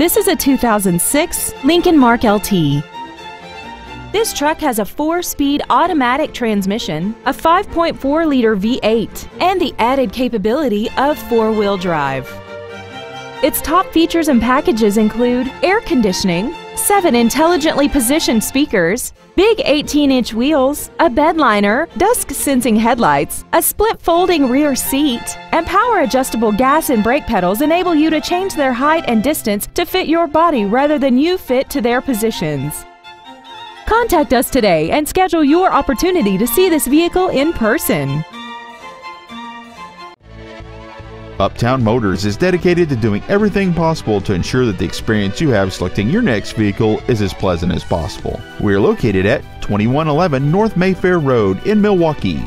This is a 2006 Lincoln Mark LT. This truck has a four-speed automatic transmission, a 5.4-liter V8, and the added capability of four-wheel drive. Its top features and packages include air conditioning, seven intelligently positioned speakers, big 18-inch wheels, a bedliner, dusk-sensing headlights, a split folding rear seat, and power-adjustable gas and brake pedals enable you to change their height and distance to fit your body rather than you fit to their positions. Contact us today and schedule your opportunity to see this vehicle in person. Uptown Motors is dedicated to doing everything possible to ensure that the experience you have selecting your next vehicle is as pleasant as possible. We are located at 2111 North Mayfair Road in Milwaukee.